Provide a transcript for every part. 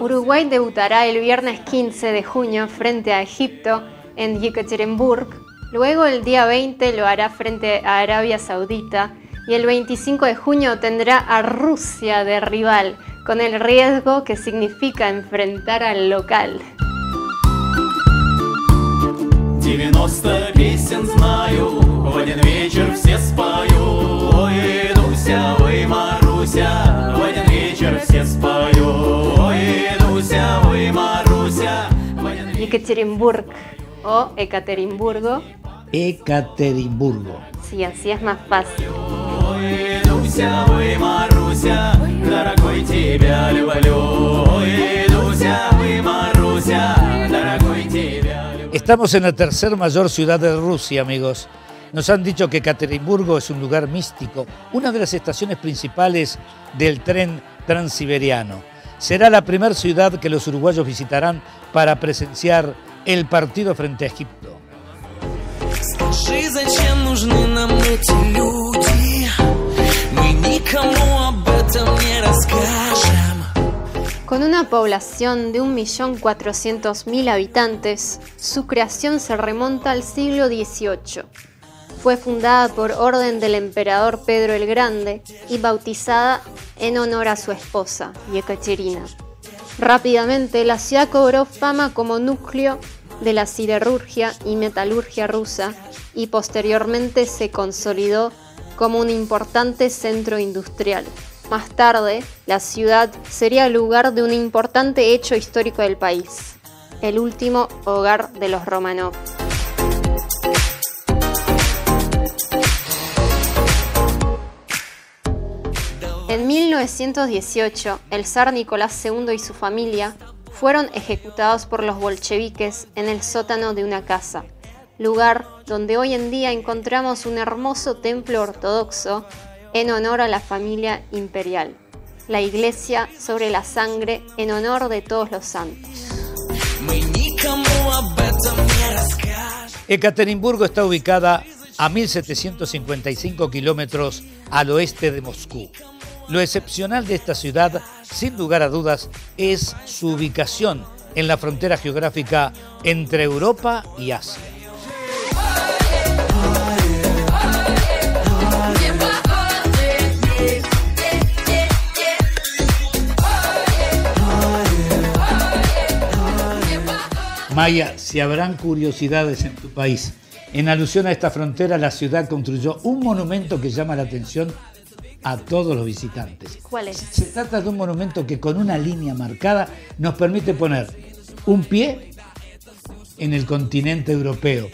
Uruguay debutará el viernes 15 de junio frente a Egipto en Yekaterinburg. Luego el día 20 lo hará frente a Arabia Saudita y el 25 de junio tendrá a Rusia de rival, con el riesgo que significa enfrentar al local. Ekaterinburg o Ekaterimburgo. Ekaterimburgo. Sí, así es más fácil. Estamos en la tercer mayor ciudad de Rusia, amigos. Nos han dicho que Ekaterimburgo es un lugar místico, una de las estaciones principales del tren transiberiano. Será la primera ciudad que los uruguayos visitarán para presenciar el partido frente a Egipto. Con una población de 1.400.000 habitantes, su creación se remonta al siglo XVIII. Fue fundada por orden del emperador Pedro el Grande y bautizada en honor a su esposa, Yekaterina. Rápidamente, la ciudad cobró fama como núcleo de la siderurgia y metalurgia rusa y posteriormente se consolidó como un importante centro industrial. Más tarde, la ciudad sería el lugar de un importante hecho histórico del país, el último hogar de los Romanov. En 1918, el zar Nicolás II y su familia fueron ejecutados por los bolcheviques en el sótano de una casa, lugar donde hoy en día encontramos un hermoso templo ortodoxo en honor a la familia imperial, la iglesia sobre la sangre en honor de todos los santos. Ekaterimburgo está ubicada a 1755 kilómetros al oeste de Moscú. Lo excepcional de esta ciudad, sin lugar a dudas, es su ubicación en la frontera geográfica entre Europa y Asia. Maya, si habrán curiosidades en tu país, en alusión a esta frontera, la ciudad construyó un monumento que llama la atención a todos los visitantes. ¿Cuál es? Se trata de un monumento que con una línea marcada nos permite poner un pie en el continente europeo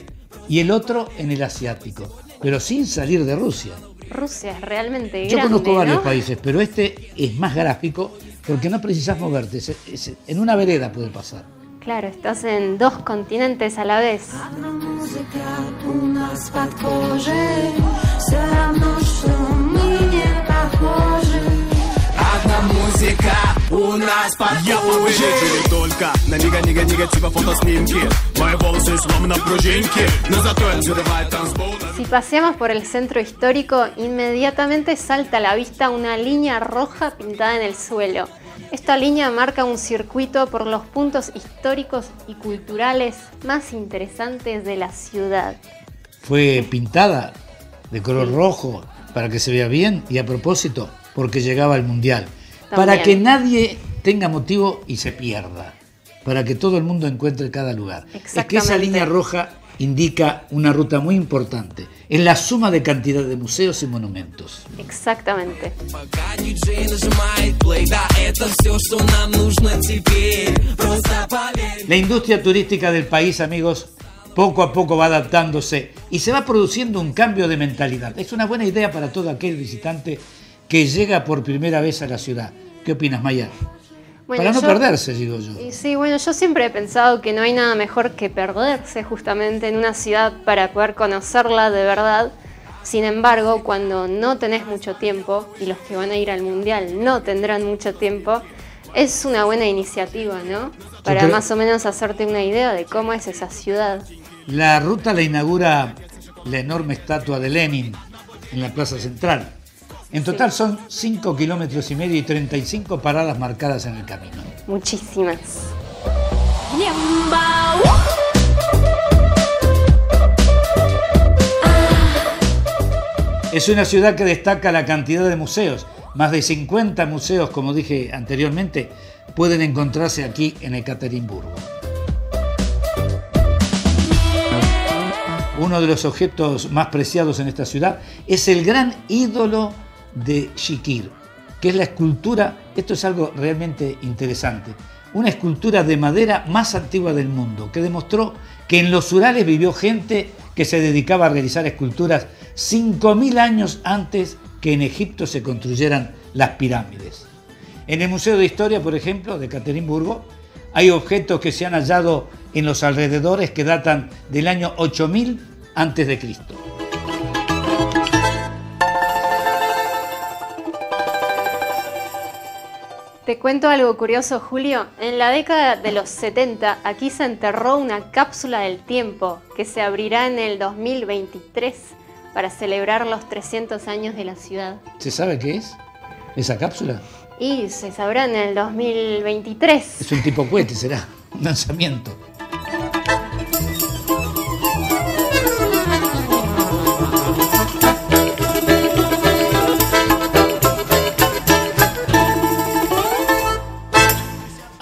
y el otro en el asiático, pero sin salir de Rusia. Rusia es realmente Yo grande, conozco varios ¿no? países, pero este es más gráfico porque no precisas moverte, es- es- en una vereda puede pasar. Claro, estás en dos continentes a la vez. нас под Я победитель только на нига-нига негатива фотоснимки Мои волосы словно пружинки Но зато я взрываю танцпол Si paseamos por el centro histórico, inmediatamente salta a la vista una línea roja pintada en el suelo. Esta línea marca un circuito por los puntos históricos y culturales más interesantes de la ciudad. Fue pintada de color rojo para que se vea bien y a propósito porque llegaba el mundial. Para También. que nadie tenga motivo y se pierda, para que todo el mundo encuentre cada lugar. Es que esa línea roja indica una ruta muy importante, es la suma de cantidad de museos y monumentos. Exactamente. La industria turística del país, amigos, poco a poco va adaptándose y se va produciendo un cambio de mentalidad. Es una buena idea para todo aquel visitante que llega por primera vez a la ciudad. ¿Qué opinas, Maya? Bueno, para no yo- perderse, digo yo. Y sí, bueno, yo siempre he pensado que no hay nada mejor que perderse justamente en una ciudad para poder conocerla de verdad. Sin embargo, cuando no tenés mucho tiempo, y los que van a ir al mundial no tendrán mucho tiempo, es una buena iniciativa, ¿no? Para creo- más o menos hacerte una idea de cómo es esa ciudad. La ruta la inaugura la enorme estatua de Lenin en la plaza central. En total son 5 kilómetros y medio y 35 paradas marcadas en el camino. Muchísimas. Es una ciudad que destaca la cantidad de museos. Más de 50 museos, como dije anteriormente, pueden encontrarse aquí en Ekaterimburgo. Uno de los objetos más preciados en esta ciudad es el gran ídolo de Shikir, que es la escultura, esto es algo realmente interesante, una escultura de madera más antigua del mundo, que demostró que en los Urales vivió gente que se dedicaba a realizar esculturas 5.000 años antes que en Egipto se construyeran las pirámides. En el Museo de Historia, por ejemplo, de Caterimburgo, hay objetos que se han hallado en los alrededores que datan del año 8000 antes de Cristo. Te cuento algo curioso, Julio. En la década de los 70, aquí se enterró una cápsula del tiempo que se abrirá en el 2023 para celebrar los 300 años de la ciudad. ¿Se sabe qué es esa cápsula? Y se sabrá en el 2023. Es un tipo cohete, será un lanzamiento.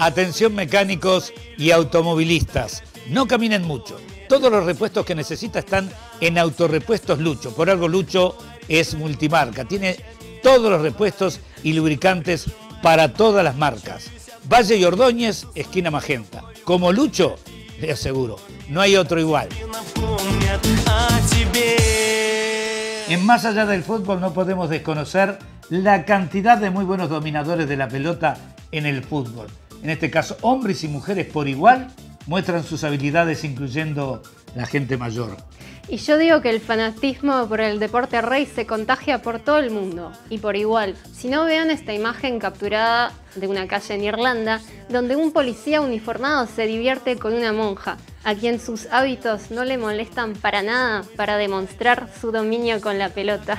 Atención mecánicos y automovilistas, no caminen mucho. Todos los repuestos que necesita están en Autorepuestos Lucho. Por algo Lucho es multimarca, tiene todos los repuestos y lubricantes para todas las marcas. Valle y Ordóñez, esquina Magenta. Como Lucho, le aseguro, no hay otro igual. En más allá del fútbol no podemos desconocer la cantidad de muy buenos dominadores de la pelota en el fútbol en este caso hombres y mujeres por igual, muestran sus habilidades incluyendo la gente mayor. Y yo digo que el fanatismo por el deporte rey se contagia por todo el mundo y por igual. Si no vean esta imagen capturada de una calle en Irlanda, donde un policía uniformado se divierte con una monja, a quien sus hábitos no le molestan para nada para demostrar su dominio con la pelota.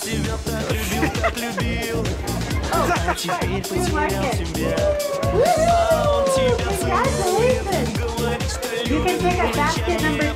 Я тебя так любил, так любил А теперь потерял тебя А он тебя целует Говорит, что любит, не понимает